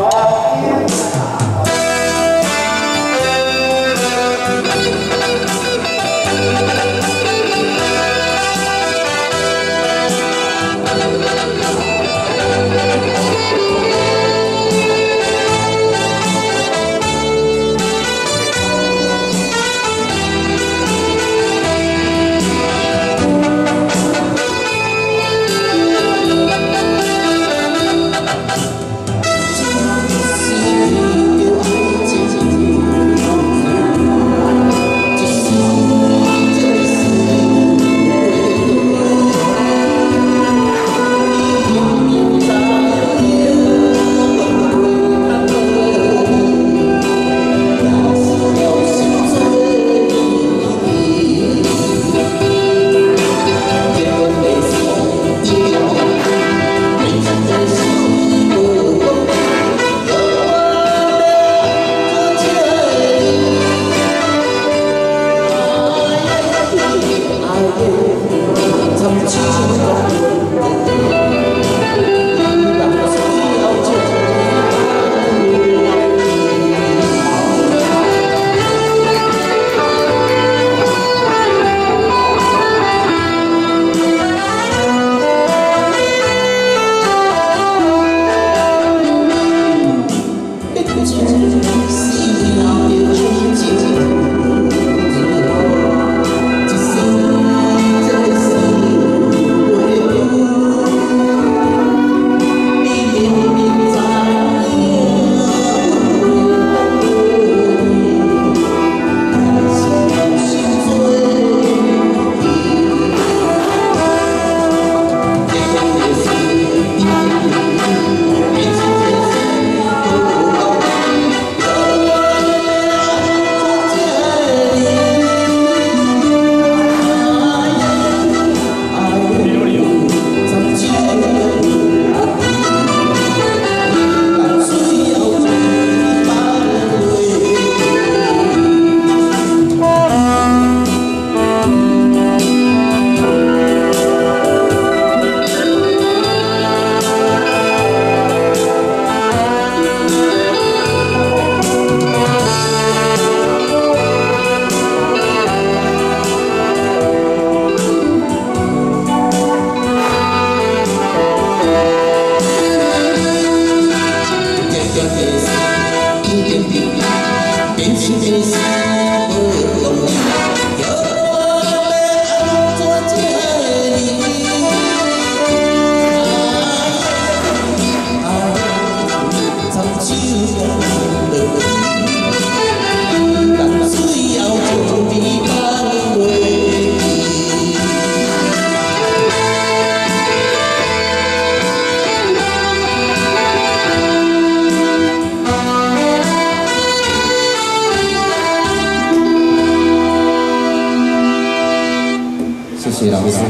아. Oh, 点点滴滴，变成惊喜。谢谢老师。